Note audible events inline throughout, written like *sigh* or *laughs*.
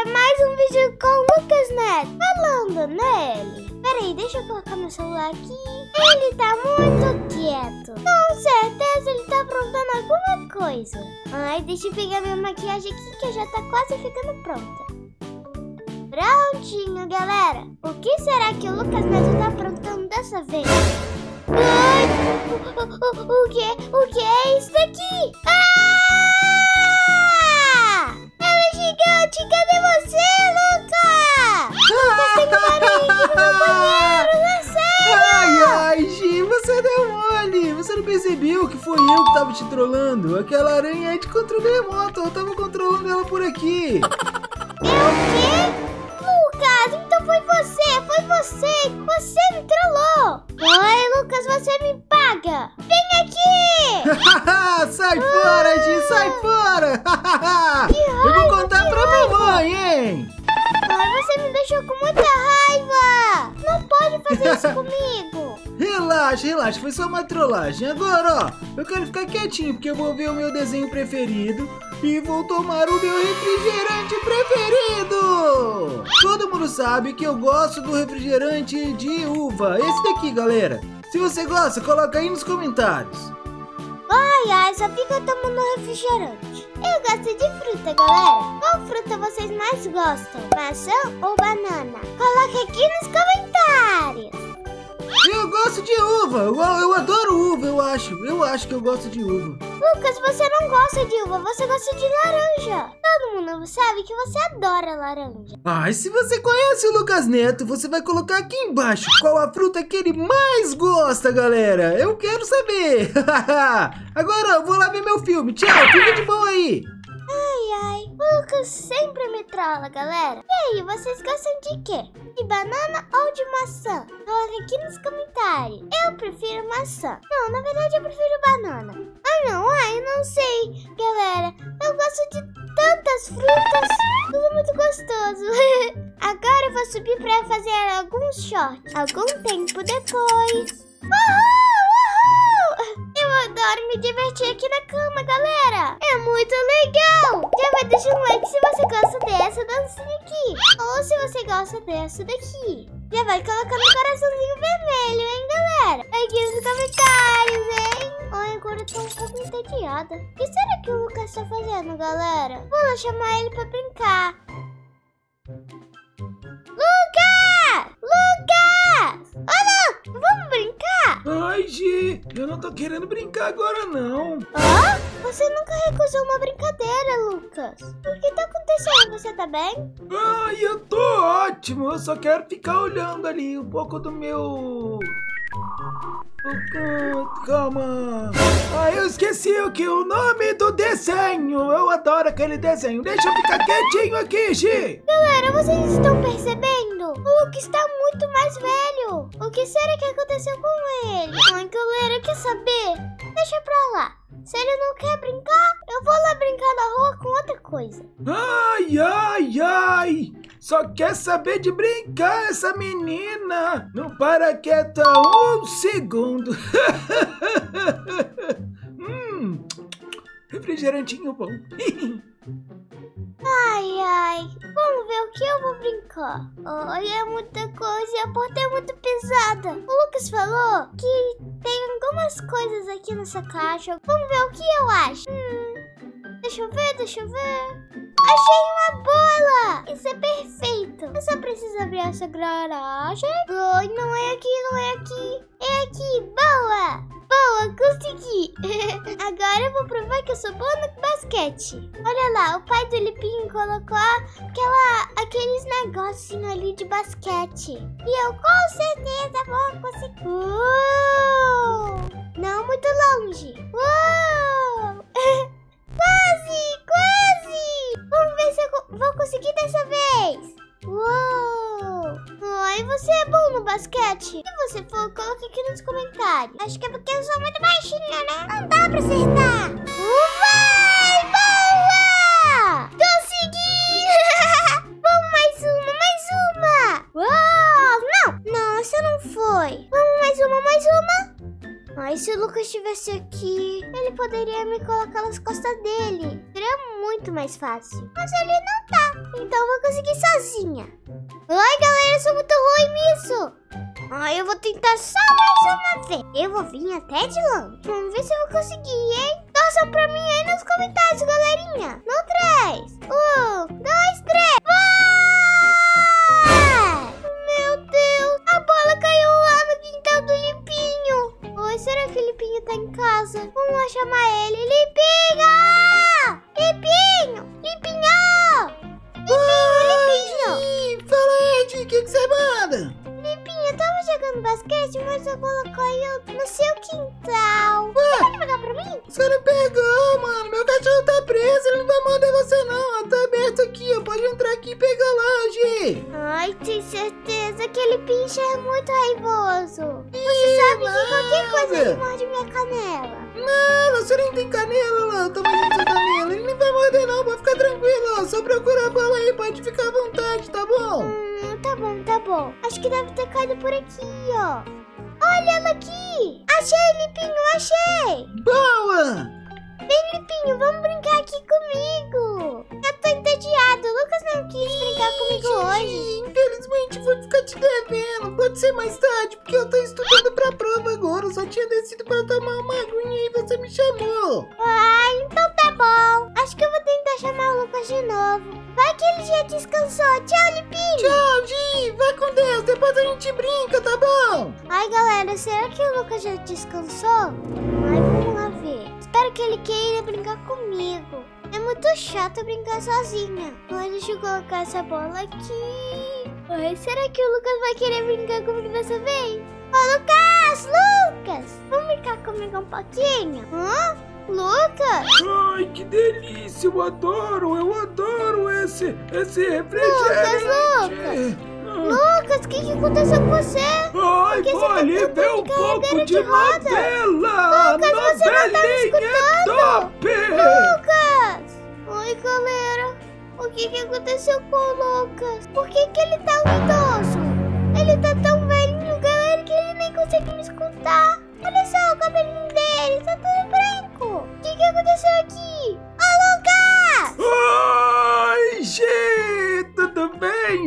para mais um vídeo com o Lucas Neto. Falando nele. Peraí, deixa eu colocar meu celular aqui. Ele tá muito quieto. Com certeza ele tá aprontando alguma coisa. Ai, deixa eu pegar minha maquiagem aqui que já tá quase ficando pronta. Prontinho, galera. O que será que o Lucas Neto tá aprontando dessa vez? Ai, o, o, o, o que? O que é isso daqui? Eu que tava te trollando? Aquela aranha é de controle remoto. Eu tava controlando ela por aqui. É o quê? Lucas, então foi você, foi você. Você me trollou. Oi, Lucas, você me paga. Vem aqui. *laughs* sai fora, Gi, sai fora. *laughs* eu vou contar pra mamãe, hein? Ai, você me deixou com muita raiva. Não pode fazer isso *laughs* comigo. Relaxa, relaxa, foi só uma trollagem. Agora, ó, eu quero ficar quietinho porque eu vou ver o meu desenho preferido e vou tomar o meu refrigerante preferido. Todo mundo sabe que eu gosto do refrigerante de uva. Esse daqui, galera. Se você gosta, coloca aí nos comentários. Ai, ai, só fica tomando refrigerante. Eu gosto de fruta, galera. Qual fruta vocês mais gostam? Maçã ou banana? Coloque aqui nos comentários. Eu gosto de uva. Eu, eu adoro uva, eu acho. Eu acho que eu gosto de uva. Lucas, você não gosta de uva, você gosta de laranja. Todo mundo sabe que você adora laranja. Ai, se você conhece o Lucas Neto, você vai colocar aqui embaixo qual a fruta que ele mais gosta, galera. Eu quero saber. *laughs* Agora eu vou lá ver meu filme. Tchau, fica de boa aí. Ai, ai, o Lucas sempre me trola, galera. E aí, vocês gostam de quê? De banana ou de maçã? Coloque aqui nos comentários. Eu prefiro maçã. Não, na verdade eu prefiro banana. Ah, não, ai, eu não sei. Galera, eu gosto de tantas frutas. Tudo muito gostoso. *laughs* Agora eu vou subir pra fazer alguns shorts. Algum tempo depois. Uhul! Adoro me divertir aqui na cama, galera. É muito legal. Já vai deixar um like se você gosta dessa dancinha aqui. Ou se você gosta dessa daqui. Já vai colocando um coraçãozinho vermelho, hein, galera? Aqui nos comentários, hein? Ai, agora eu tô um pouco entediada. O que será que o Lucas tá fazendo, galera? Lá chamar ele pra brincar. Ai, eu não tô querendo brincar agora, não. Hã? Você nunca recusou uma brincadeira, Lucas. O que tá acontecendo? Você tá bem? Ai, eu tô ótimo. Eu só quero ficar olhando ali um pouco do meu... Calma. Ah, eu esqueci o que o nome do desenho. Eu adoro aquele desenho. Deixa eu ficar quietinho aqui, Gi. Galera, vocês estão percebendo? O Luke está muito mais velho. O que será que aconteceu com ele? Ai, galera, quer saber? Deixa pra lá. Se ele não quer brincar, eu vou lá brincar na rua com outra coisa. Ai, ai, ai. Só quer saber de brincar essa menina. Não para quieta um segundo. *laughs* hum, refrigerantinho bom. Ai, ai, vamos ver o que eu vou brincar. Olha, é muita coisa, a porta é muito pesada. O Lucas falou que tem algumas coisas aqui nessa caixa. Vamos ver o que eu acho. Hum, deixa eu ver, deixa eu ver. Achei uma bola! Isso é perfeito. Eu só preciso abrir essa garagem. Não é aqui, não é aqui. É aqui, boa! Boa, consegui! *laughs* Agora eu vou provar que eu sou boa no basquete. Olha lá, o pai do Lipinho colocou aquela, aqueles negocinhos ali de basquete. E eu com certeza vou conseguir. Uh! Não muito longe. Uh! Eu vou conseguir dessa vez. Uou! Ai, você é bom no basquete? Se você for, coloque aqui nos comentários. Acho que é porque eu sou muito baixinha, né? Não dá pra acertar. Vai! mas se o Lucas estivesse aqui, ele poderia me colocar nas costas dele. Seria muito mais fácil. Mas ele não tá, então eu vou conseguir sozinha. Ai, galera, eu sou muito ruim nisso. ai eu vou tentar só mais uma vez. Eu vou vir até de longe. Vamos ver se eu vou conseguir, hein? Torçam pra mim aí nos comentários, galerinha. No 3, 1, 2, 3. Chamar ele. Lipinho! Que qualquer coisa ele morde minha canela. Não, você nem tem canela lá, tamanho da sua canela. Ele não vai morder não, pode ficar tranquilo. Só procura a bola aí, pode ficar à vontade, tá bom? Hum, tá bom, tá bom. Acho que deve ter caído por aqui, ó. Olha ela aqui! Achei, Lipinho, achei! Boa! Vem, Lipinho, vamos brincar aqui comigo. Eu tô entediado, o Lucas não quis brincar comigo hoje. Infelizmente vou ficar te devendo. Pode ser mais tarde, porque eu tô estudando pra prova agora. Eu só tinha descido pra tomar uma aguinha e você me chamou. Ah, então tá bom. Acho que eu vou tentar chamar o Lucas de novo. Vai que ele já descansou. Tchau, Lipinho. Tchau, Gi. Vai com Deus. Depois a gente brinca, tá bom? Ai, galera, será que o Lucas já descansou? Espero que ele queira brincar comigo. É muito chato brincar sozinha. Ai, deixa eu colocar essa bola aqui. Ai, será que o Lucas vai querer brincar comigo dessa vez? Ô, Lucas! Lucas! Vamos brincar comigo um pouquinho? Hã? Lucas? Ai, que delícia! Eu adoro, eu adoro esse, esse refrigerante. Lucas, Lucas, o que, que aconteceu com você? Ai, que você tá um pouco de de novela! Lucas, você não tá me Novelinha é top! Lucas! Oi, galera. O que, que aconteceu com o Lucas? Por que, que ele tá um idoso? Ele tá tão velhinho, galera, que ele nem consegue me escutar. Olha só o cabelinho dele, tá tudo branco. O que, que aconteceu aqui? Ô, Lucas! Bem,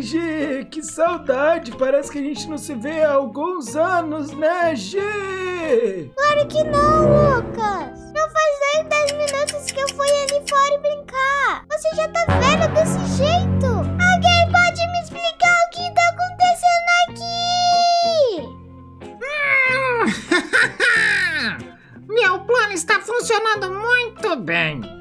G? Que saudade! Parece que a gente não se vê há alguns anos, né, G? Claro que não, Lucas. Não faz nem 10 minutos que eu fui ali fora e brincar. Você já tá velho desse jeito. Alguém pode me explicar o que tá acontecendo aqui? *laughs* Meu plano está funcionando muito bem.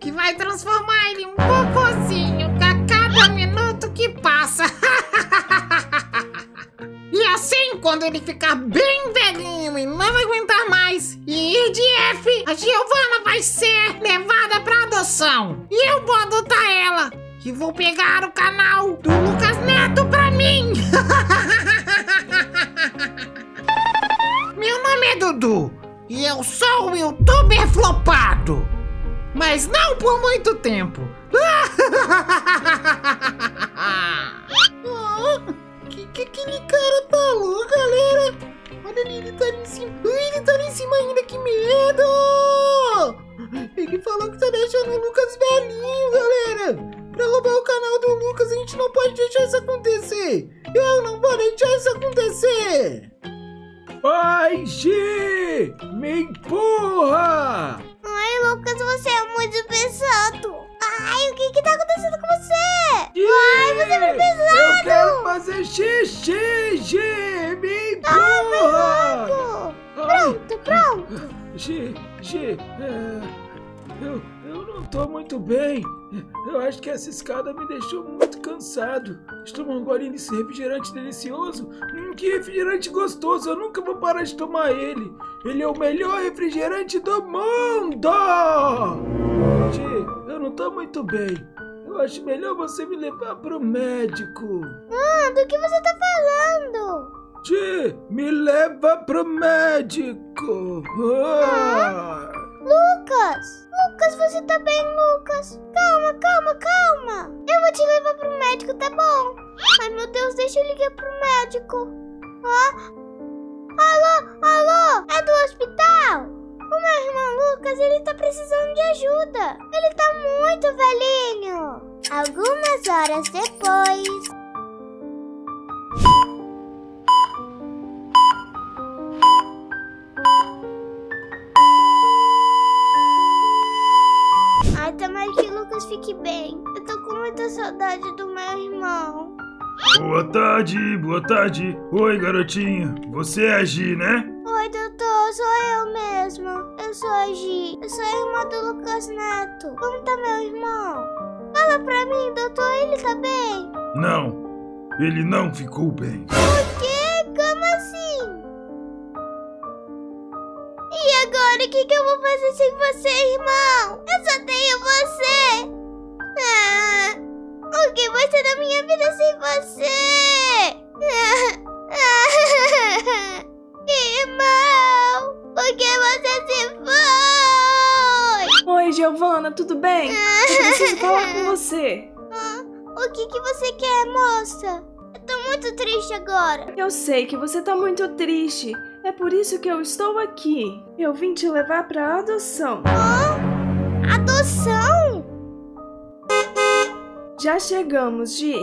Que vai transformar ele em um cocôzinho a cada minuto que passa. *laughs* e assim, quando ele ficar bem velhinho e não aguentar mais e ir de F, a Giovana vai ser levada para adoção. E eu vou adotar ela. E vou pegar o canal do Lucas Neto pra mim. *laughs* Meu nome é Dudu e eu sou um youtuber flopado. Mas não por muito tempo. *laughs* Eu quero fazer xixi, G! Me empurra! Ai, Pronto, pronto. G, é, eu, eu não tô muito bem. Eu acho que essa escada me deixou muito cansado. Estou um golinho desse refrigerante delicioso. Hum, que refrigerante gostoso. Eu nunca vou parar de tomar ele. Ele é o melhor refrigerante do mundo! G, eu não tô muito bem. Eu acho melhor você me levar pro médico. Ah, do que você tá falando? G, me leva pro médico. Ah. Lucas, Lucas, você tá bem, Lucas? Calma, calma, calma. Eu vou te levar pro médico, tá bom? Ai, meu Deus, deixa eu ligar pro médico. Ah? Alô, alô, é do hospital? O meu irmão Lucas, ele tá precisando de ajuda. Ele tá muito velhinho. Algumas horas depois... Ai, tomara que o Lucas fique bem. Eu tô com muita saudade do meu irmão. Boa tarde, boa tarde. Oi, garotinha. Você é a Gi, né? Sou a Gi. Eu sou a irmã do Lucas Neto. Como tá meu irmão? Fala pra mim, doutor, ele tá bem? Não, ele não ficou bem. Por quê? Como assim? E agora, o que, que eu vou fazer sem você, irmão? Eu só tenho você! Ah, o que vai ser da minha vida sem você? Ah, Giovana, tudo bem? Eu preciso falar com você. Ah, o que, que você quer, moça? Eu tô muito triste agora. Eu sei que você tá muito triste. É por isso que eu estou aqui. Eu vim te levar pra adoção. Adoção? Já chegamos, Gi.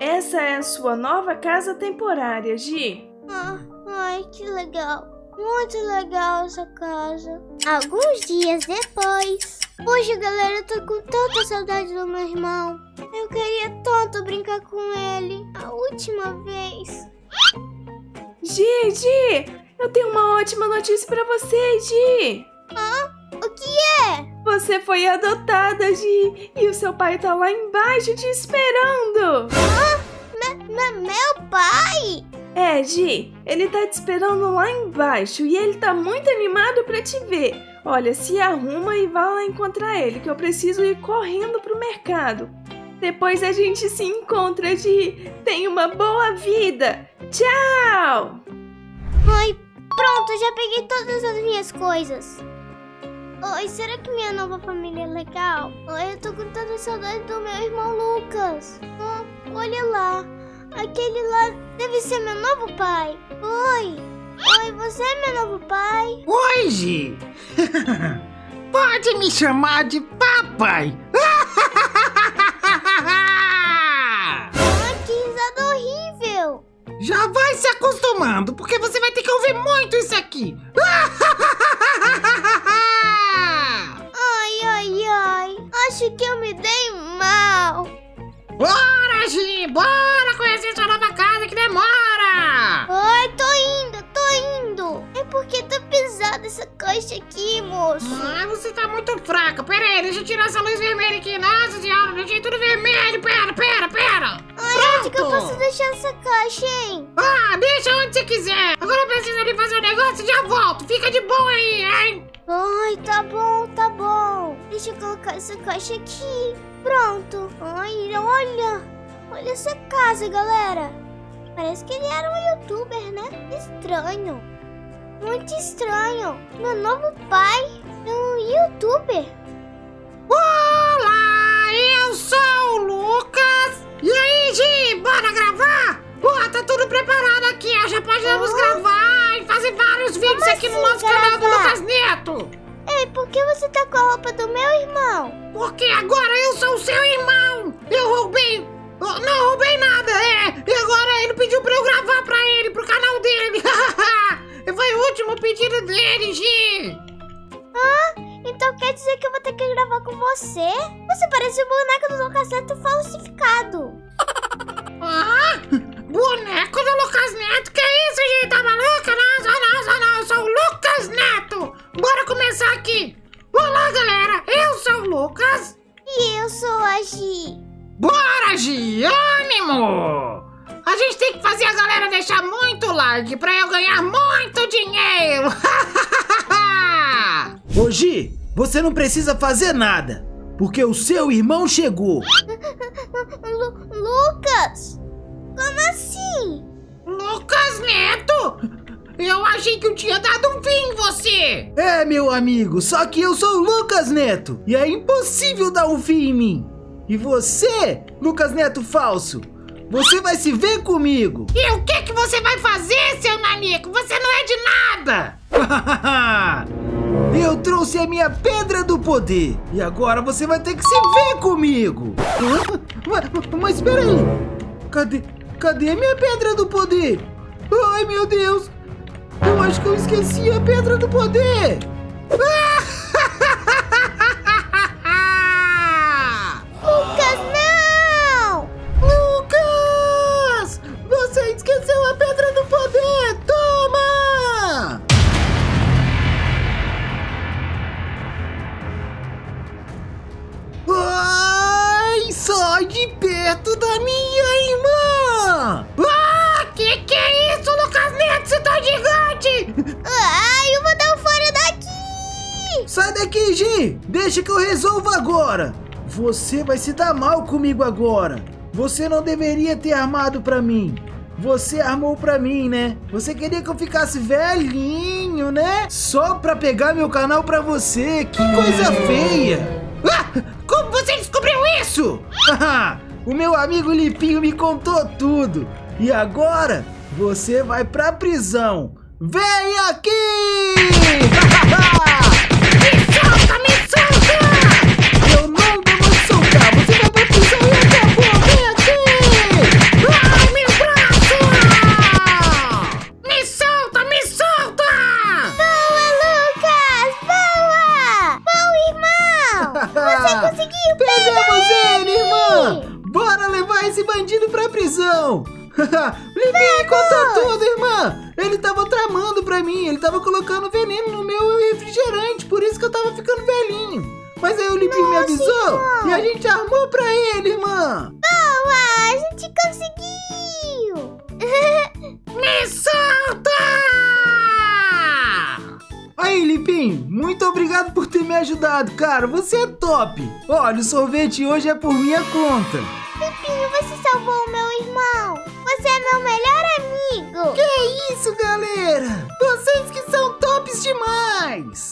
Essa é a sua nova casa temporária, Gi. Ah, ai, que legal. Muito legal essa casa. Alguns dias depois. Poxa, galera, eu tô com tanta saudade do meu irmão. Eu queria tanto brincar com ele. A última vez. Gi, Gi, eu tenho uma ótima notícia pra você, Gi. O que é? Você foi adotada, Gi, e o seu pai tá lá embaixo te esperando. Me- me- meu pai? É, Gi, ele tá te esperando lá embaixo e ele tá muito animado pra te ver. Olha, se arruma e vá lá encontrar ele, que eu preciso ir correndo pro mercado. Depois a gente se encontra, Gi. Tenha uma boa vida. Tchau! Ai, pronto, já peguei todas as minhas coisas. Oi, será que minha nova família é legal? Ai, eu tô com tanta saudade do meu irmão Lucas. Oh, olha lá. Aquele lá deve ser meu novo pai. Oi. Oi, você é meu novo pai? Oi, Gi. *laughs* Pode me chamar de papai. *laughs* Ai, que risada horrível. Já vai se acostumando, porque você vai ter que ouvir muito isso aqui. Ai, ai, ai. Acho que eu me dei mal. Bora, Gi, bora conhecer sua nova casa que demora. Caixa aqui, moço. Ah, você tá muito fraca. Pera aí, deixa eu tirar essa luz vermelha aqui. Nossa senhora, deixei tudo vermelho. Pera, pera, pera. Ai, onde que eu posso deixar essa caixa, hein? Ah, deixa onde você quiser. Agora eu preciso ali fazer um negócio e já volto. Fica de boa aí, hein? Ai, tá bom, tá bom. Deixa eu colocar essa caixa aqui. Pronto. Ai, olha. Olha essa casa, galera. Parece que ele era um youtuber, né? Estranho. Muito estranho. Meu novo pai é um youtuber. Olá, eu sou o Lucas. E aí, Gi, bora gravar? Ó, tá tudo preparado aqui, ó. Já podemos Oh. gravar e fazer vários vídeos Como aqui no assim nosso canal do? Lucas Neto. Ei, por que você tá com a roupa do meu irmão? Porque agora eu sou o seu irmão. Eu roubei. Não roubei nada, é. E agora ele pediu pra eu gravar pra ele, pro canal dele. *laughs* Foi o último pedido dele, Gi. Então quer dizer que eu vou ter que gravar com você? Você parece o boneco do Lucas Neto falsificado. *laughs* Ah, boneco do Lucas Neto? Que isso, gente? Tá maluca? Não, só não, só não. Eu sou o Lucas Neto. Bora começar aqui. Olá, galera. Eu sou o Lucas. E eu sou a Gi. Bora, Gi. Ânimo. A gente tem que fazer a galera deixar muito like pra eu ganhar muito dinheiro. *laughs* Ô Gi, você não precisa fazer nada, porque o seu irmão chegou. Lu- Lucas? Como assim? Lucas Neto? Eu achei achei que eu tinha dado um fim em você! É, meu amigo, só que eu sou o Lucas Neto e é impossível dar um fim em mim. E você, Lucas Neto falso, você vai se ver comigo. E o que que você vai fazer, seu nanico? Você não é de nada! *laughs* Eu trouxe a minha pedra do poder e agora você vai ter que se ver comigo. Hã? *laughs* Mas, mas espera aí, cadê, cadê a minha pedra do poder? Ai meu Deus, eu acho que eu esqueci a pedra do poder. Lucas, *laughs* Deixa que eu resolvo agora! Você vai se dar mal comigo agora! Você não deveria ter armado pra mim! Você armou pra mim, né? Você queria que eu ficasse velhinho, né? Só pra pegar meu canal pra você! Que coisa feia! Ah, como você descobriu isso? o meu amigo Lipinho me contou tudo! E agora você vai pra prisão! Vem aqui! Me solta, me colocando veneno no meu refrigerante, por isso que eu tava ficando velhinho. Mas aí o Limpinho me avisou e a gente armou pra ele, irmã! Boa! A gente conseguiu! *laughs* Me solta! Aí, Lipinho, muito obrigado por ter me ajudado, cara. Você é top. Olha, o sorvete hoje é por minha conta. Pepinho, você salvou o meu irmão! Você é meu melhor amigo! Que isso, galera? demais!